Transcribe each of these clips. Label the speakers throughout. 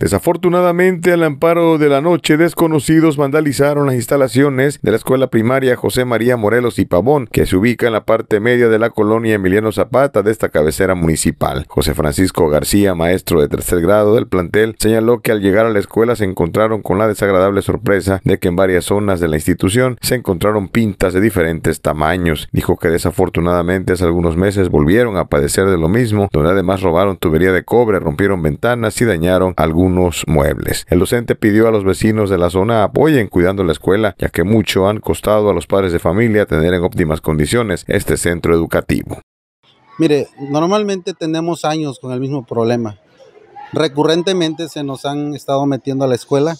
Speaker 1: Desafortunadamente, al amparo de la noche, desconocidos vandalizaron las instalaciones de la escuela primaria José María Morelos y Pavón, que se ubica en la parte media de la colonia Emiliano Zapata de esta cabecera municipal. José Francisco García, maestro de tercer grado del plantel, señaló que al llegar a la escuela se encontraron con la desagradable sorpresa de que en varias zonas de la institución se encontraron pintas de diferentes tamaños. Dijo que desafortunadamente hace algunos meses volvieron a padecer de lo mismo, donde además robaron tubería de cobre, rompieron ventanas y dañaron algunos muebles. El docente pidió a los vecinos de la zona apoyen cuidando la escuela, ya que mucho han costado a los padres de familia tener en óptimas condiciones este centro educativo.
Speaker 2: Mire, normalmente tenemos años con el mismo problema. Recurrentemente se nos han estado metiendo a la escuela.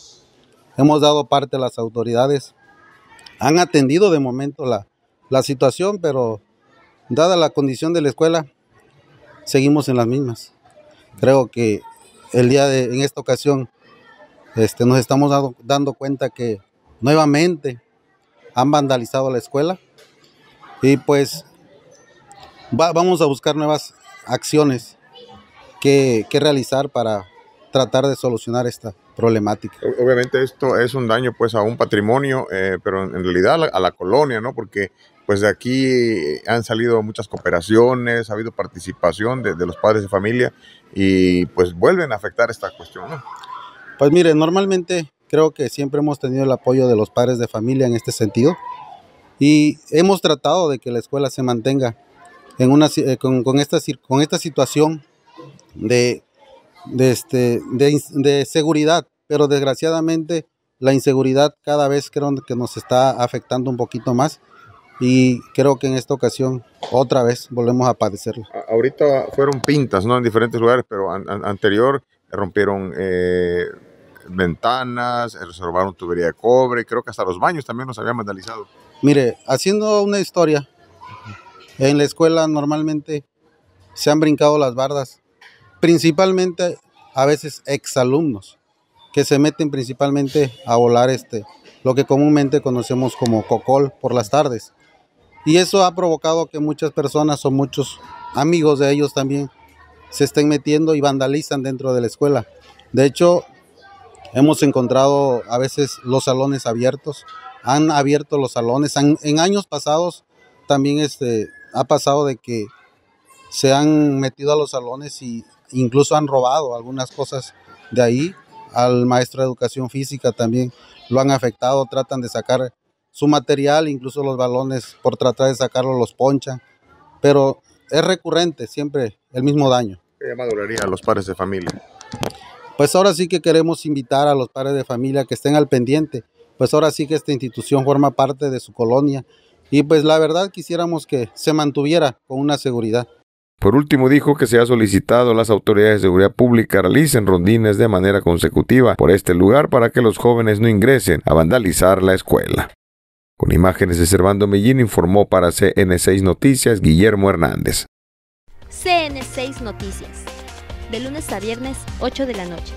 Speaker 2: Hemos dado parte a las autoridades. Han atendido de momento la, la situación, pero dada la condición de la escuela, seguimos en las mismas. Creo que el día de, en esta ocasión, este, nos estamos dando cuenta que nuevamente han vandalizado la escuela y pues vamos a buscar nuevas acciones que, realizar para tratar de solucionar esta problemática.
Speaker 1: Obviamente esto es un daño pues a un patrimonio, eh, pero en realidad a la, colonia, ¿no? Porque pues de aquí han salido muchas cooperaciones, ha habido participación de, de los padres de familia y pues vuelven a afectar esta cuestión. ¿no?
Speaker 2: Pues mire, normalmente creo que siempre hemos tenido el apoyo de los padres de familia en este sentido y hemos tratado de que la escuela se mantenga en una, eh, con, esta, con esta situación de, de, este, de, seguridad, pero desgraciadamente la inseguridad cada vez creo que nos está afectando un poquito más y creo que en esta ocasión otra vez volvemos a padecerlo.
Speaker 1: Ahorita fueron pintas, ¿no? En diferentes lugares, pero anterior rompieron eh, ventanas, se robaron tubería de cobre, creo que hasta los baños también nos habían vandalizado.
Speaker 2: Mire, haciendo una historia, en la escuela normalmente se han brincado las bardas, principalmente a veces exalumnos, que se meten principalmente a volar este, lo que comúnmente conocemos como cocol por las tardes. Y eso ha provocado que muchas personas o muchos amigos de ellos también se estén metiendo y vandalizan dentro de la escuela. De hecho, hemos encontrado a veces los salones abiertos, han abierto los salones. En, años pasados también este, ha pasado de que se han metido a los salones y incluso han robado algunas cosas de ahí. Al maestro de educación física también lo han afectado, tratan de sacar su material, incluso los balones, por tratar de sacarlo, los ponchan. Pero es recurrente siempre el mismo daño.
Speaker 1: ¿Qué llamado a los padres de familia?
Speaker 2: Pues ahora sí que queremos invitar a los padres de familia que estén al pendiente. Pues ahora sí que esta institución forma parte de su colonia. Y pues la verdad quisiéramos que se mantuviera con una seguridad.
Speaker 1: Por último, dijo que se ha solicitado a las autoridades de seguridad pública realicen rondines de manera consecutiva por este lugar para que los jóvenes no ingresen a vandalizar la escuela. Con imágenes de Servando Mellín informó para CN6 Noticias Guillermo Hernández.
Speaker 3: CN6 Noticias, de lunes a viernes, 8 de la noche.